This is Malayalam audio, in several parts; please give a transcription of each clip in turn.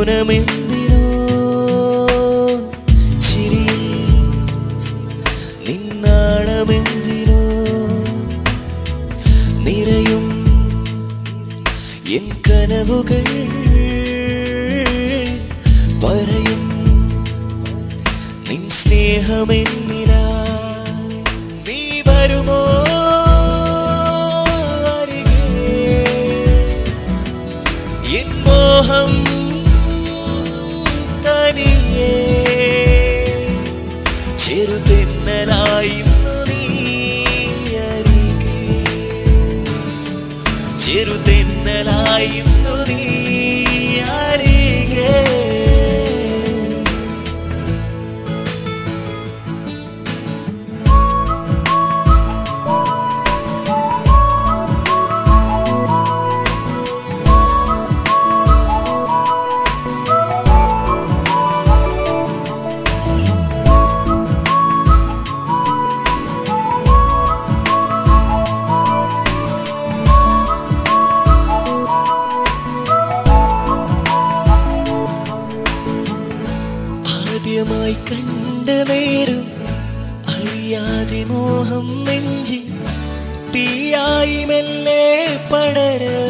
മൗനമെന്തിനോ ചിരിയിൽ നിന്നാണമെന്തിനോ നിറയും. എൻ കനവുകൾ പറയും. നിൻ സ്നേഹമെന്നിലാ നീ വരുമോ അരികെ? എൻ മോഹം ചെറുതെന്നലായിരുന്നു നീ. ആദ്യമായി കണ്ട നേരം അറിയാതെ മോഹം നെഞ്ചി തീയായി മെല്ലെ പടരവേ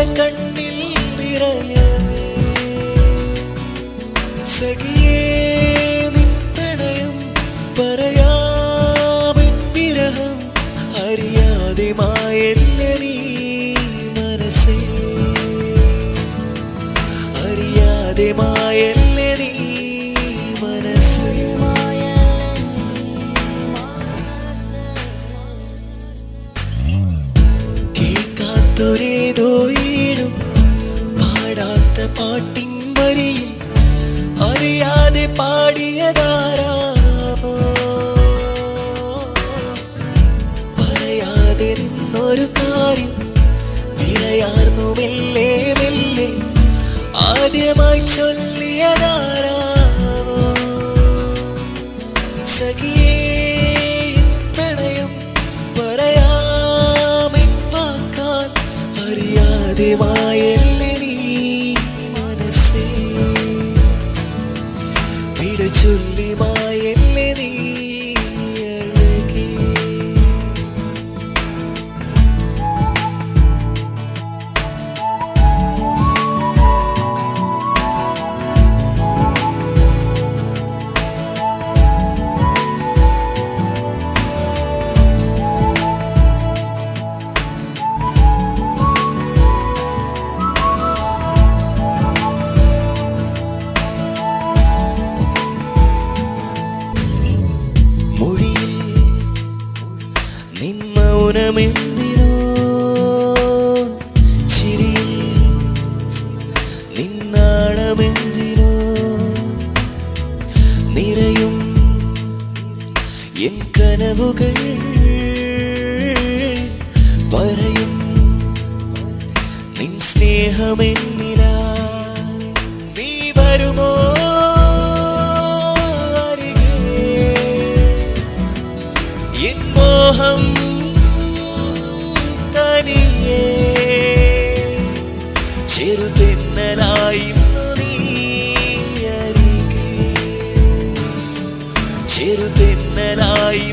പാലിട്ട കണ്ണിൽ നിറയ സഖിയേ നിൻ വിരഹം അറിയാതെ മായല്ല മനസ്സേ? അറിയാതെ മായല്ല നീ പാട്ടിൻ വരിയിൽ അറിയാതെ പാടിയതാരാവോ? കാര്യം വിലയാർന്നു മെല്ലെ? മെല്ലെ ആദ്യമായി ചൊല്ലിയതാരാവോ? സഖിയേ മായല്ലേ മൗനമെന്തിനോ ചിരിയിൽ നിന്നാണമെന്തിനോ നിറയും എൻ കനവുകൾ പറയും നിൻ സ്നേഹമെന്നിലാ നീ വരുമോ അരികെ? എൻ മോഹം ചെറുതെന്നലായിരുന്നു ചെറുതെന്നലായി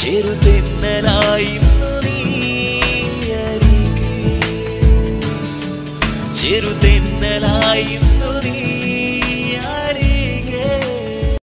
ചെറുതെന്നലായി ചെറുതെന്നലായിരുന്നു